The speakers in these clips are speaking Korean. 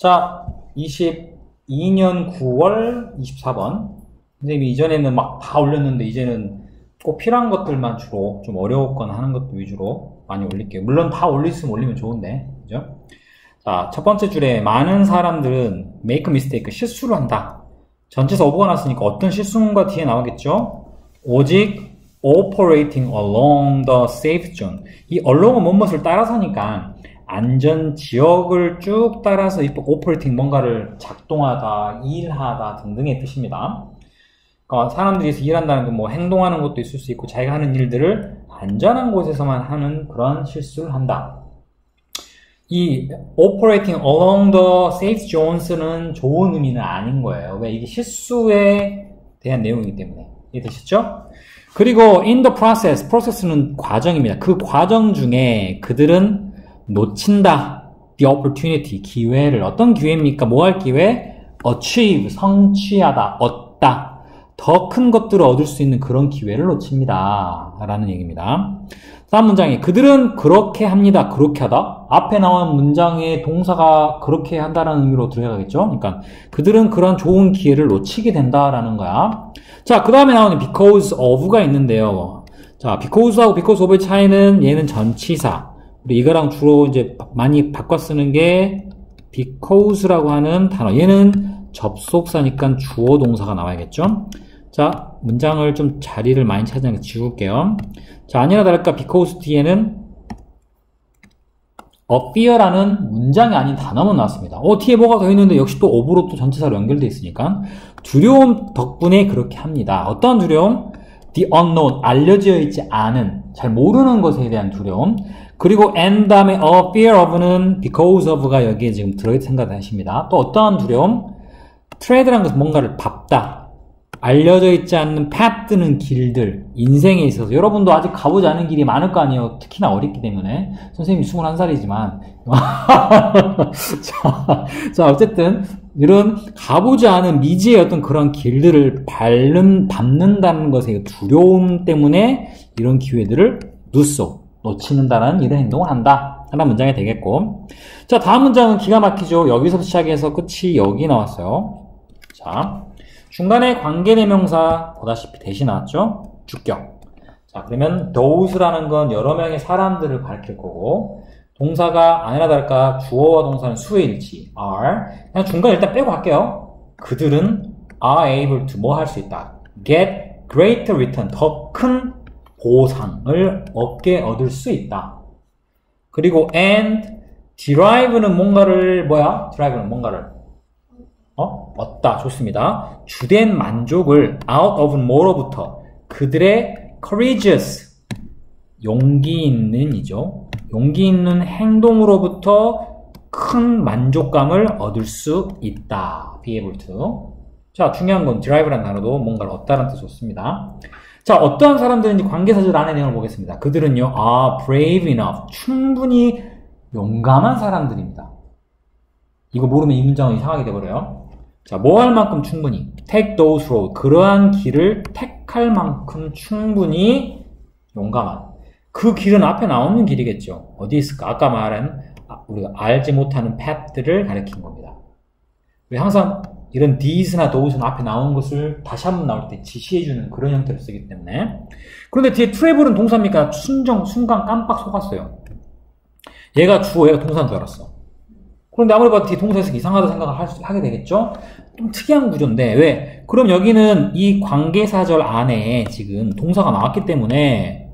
자, 22년 9월 24번. 선생님이 이전에는 막 다 올렸는데 이제는 꼭 필요한 것들만 주로 좀 어려웠거나 하는 것도 위주로 많이 올릴게요. 물론 다 있으면 올리면 좋은데, 그죠? 자, 첫 번째 줄에 많은 사람들은 make mistake, 실수를 한다. 전체에서 오버가 났으니까 어떤 실수가 뒤에 나오겠죠? 오직 operating along the safe zone. 이 along은 뭔것을 따라서니까 안전 지역을 쭉 따라서 이 operating 뭔가를 작동하다, 일하다 등등의 뜻입니다. 그러니까 사람들이 일한다는 건 뭐 행동하는 것도 있을 수 있고 자기가 하는 일들을 안전한 곳에서만 하는 그런 실수를 한다. 이 operating along the safe zones는 좋은 의미는 아닌 거예요. 왜 이게 실수에 대한 내용이기 때문에 이해되셨죠? 그리고 in the process, process는 과정입니다. 그 과정 중에 그들은 놓친다. the opportunity, 기회를. 어떤 기회입니까? 뭐 할 기회? achieve, 성취하다, 얻다. 더 큰 것들을 얻을 수 있는 그런 기회를 놓칩니다. 라는 얘기입니다. 다음 문장에 그들은 그렇게 합니다. 그렇게 하다. 앞에 나온 문장의 동사가 그렇게 한다는 의미로 들어가겠죠. 그러니까 그들은 그런 좋은 기회를 놓치게 된다라는 거야. 자, 그 다음에 나오는 because of가 있는데요. 자, because하고 because of의 차이는 얘는 전치사. 이거랑 주로 이제 많이 바꿔 쓰는 게 because라고 하는 단어. 얘는 접속사니까 주어 동사가 나와야겠죠. 자, 문장을 좀 자리를 많이 찾아서 지울게요. 자, 아니나 다를까 because 뒤에는 appear라는 문장이 아닌 단어만 나왔습니다. 어, 뒤에 뭐가 더 있는데 역시 또 of로 또 전체사로 연결되어 있으니까 두려움 덕분에 그렇게 합니다. 어떤 두려움? the unknown, 알려져 있지 않은, 잘 모르는 것에 대한 두려움. 그리고 and 다음에 a fear of는 because of가 여기에 지금 들어있다 생각하십니다. 또 어떠한 두려움? tread라는 것은 뭔가를 밟다, 알려져 있지 않는 path는 길들, 인생에 있어서 여러분도 아직 가보지 않은 길이 많을 거 아니에요. 특히나 어렸기 때문에. 선생님이 21살이지만. 자, 자, 어쨌든 이런 가보지 않은 미지의 어떤 그런 길들을 밟는, 밟는다는 것의 두려움 때문에 이런 기회들을 누쏘, 놓치는다는 이런 행동을 한다. 하나 문장이 되겠고. 자, 다음 문장은 기가 막히죠. 여기서 시작해서 끝이 여기 나왔어요. 자, 중간에 관계대명사 보다시피 대신 나왔죠? 주격. 자, 그러면 those라는 건 여러 명의 사람들을 가리킬 거고 동사가 아니라 다를까 주어와 동사는 수의 일치 are 그냥 중간 일단 빼고 갈게요. 그들은 are able to 뭐 할 수 있다. get greater return 더 큰 보상을 얻게 얻을 수 있다. 그리고 and derive는 뭔가를 뭐야? derive는 뭔가를 어? 얻다. 좋습니다. 주된 만족을 out of more부터 그들의 courageous 용기 있는 이죠. 용기 있는 행동으로부터 큰 만족감을 얻을 수 있다. to. 자, 중요한 건 drive라는 단어도 뭔가를 얻다라는 뜻이 좋습니다. 자, 어떠한 사람들인지 관계사절 안의 내용을 보겠습니다. 그들은요, are brave enough. 충분히 용감한 사람들입니다. 이거 모르면 이 문장은 이상하게 돼버려요. 자, 뭐 할 만큼 충분히 take those road 그러한 길을 택할 만큼 충분히 용감한 그 길은 앞에 나오는 길이겠죠. 어디 있을까? 아까 말한 아, 우리가 알지 못하는 path들을 가리킨 겁니다. 왜 항상 이런 these나 those는 앞에 나온 것을 다시 한번 나올 때 지시해주는 그런 형태로 쓰기 때문에 그런데 뒤에 travel은 동사입니까? 순정, 순간 깜빡 속았어요. 얘가 주어, 얘가 동사인 줄 알았어. 그런데 아무리 봐도 뒤 동사에서 이상하다 생각을 하 게 되겠죠? 좀 특이한 구조인데, 왜? 그럼 여기는 이 관계사절 안에 지금 동사가 나왔기 때문에,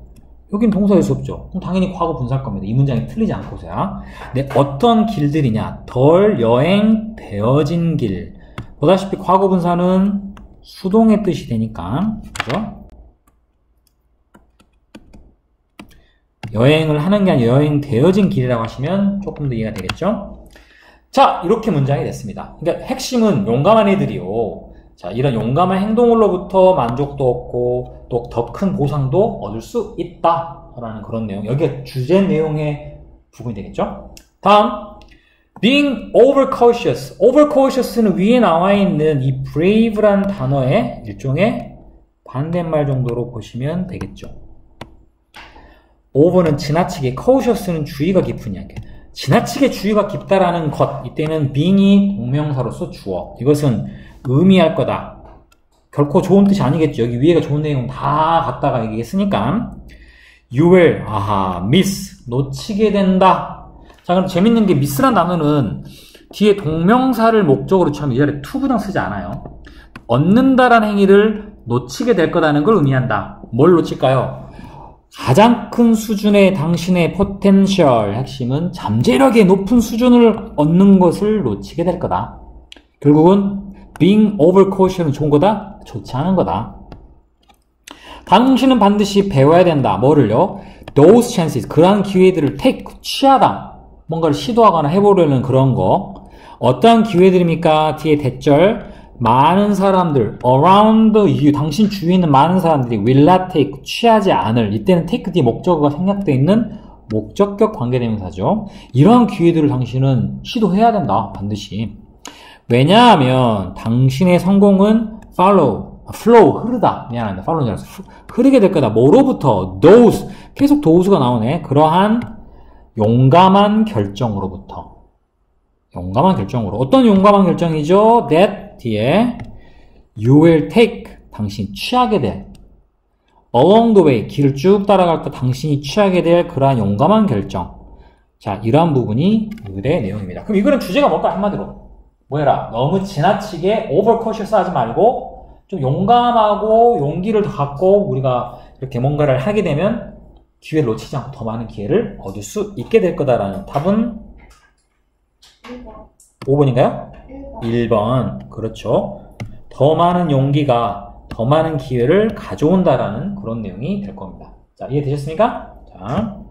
여긴 동사일 수 없죠. 그럼 당연히 과거 분사할 겁니다. 이 문장이 틀리지 않고서야. 근데 어떤 길들이냐? 덜 여행되어진 길. 보다시피 과거 분사는 수동의 뜻이 되니까, 그죠? 여행을 하는 게 아니라 여행 되어진 길이라고 하시면 조금 더 이해가 되겠죠? 자, 이렇게 문장이 됐습니다. 그러니까 핵심은 용감한 애들이요. 자, 이런 용감한 행동으로부터 만족도 얻고 또 더 큰 보상도 얻을 수 있다. 라는 그런 내용. 여기가 주제 내용의 부분이 되겠죠? 다음. Being overcautious. overcautious는 위에 나와 있는 이 brave란 단어의 일종의 반대말 정도로 보시면 되겠죠. over는 지나치게, cautious는 주의가 깊은 이야기. 지나치게 주의가 깊다라는 것 이때는 being이 동명사로서 주어 이것은 의미할 거다 결코 좋은 뜻이 아니겠죠 여기 위에가 좋은 내용 다 갖다가 얘기했으니까 you will 아하 miss 놓치게 된다 자 그럼 재밌는 게 miss란 단어는 뒤에 동명사를 목적으로 취하면 이 자리에 to 부정 쓰지 않아요 얻는다라는 행위를 놓치게 될 거라는 걸 의미한다 뭘 놓칠까요? 가장 큰 수준의 당신의 potential 핵심은 잠재력의 높은 수준을 얻는 것을 놓치게 될 거다. 결국은 being overcautious는 좋은 거다? 좋지 않은 거다. 당신은 반드시 배워야 된다. 뭐를요? those chances, 그러한 기회들을 take, 취하다. 뭔가를 시도하거나 해보려는 그런 거. 어떠한 기회들입니까? 뒤에 대절. 많은 사람들 around you 당신 주위에 있는 많은 사람들이 will not take 취하지 않을 이때는 take 뒤에 목적어가 생략되어 있는 목적격 관계대명사죠. 이러한 기회들을 당신은 시도해야 된다. 반드시. 왜냐하면 당신의 성공은 follow, flow, 흐르다. 미안합니다. 알았어. 흐르게 될 거다. 뭐로부터? those. 계속 those가 나오네. 그러한 용감한 결정으로부터. 용감한 결정으로. 어떤 용감한 결정이죠? that 뒤에 you will take 당신 취하게 될 along the way 길을 쭉 따라갈 때 당신이 취하게 될 그러한 용감한 결정 자 이러한 부분이 오늘의 내용입니다 그럼 이거는 주제가 뭘까 한마디로 뭐 해라 너무 지나치게 overcautious 하지 말고 좀 용감하고 용기를 더 갖고 우리가 이렇게 뭔가를 하게 되면 기회를 놓치지 않고 더 많은 기회를 얻을 수 있게 될 거다라는 답은 5번인가요? 1번. 그렇죠. 더 많은 용기가 더 많은 기회를 가져온다라는 그런 내용이 될 겁니다. 자, 이해되셨습니까? 자.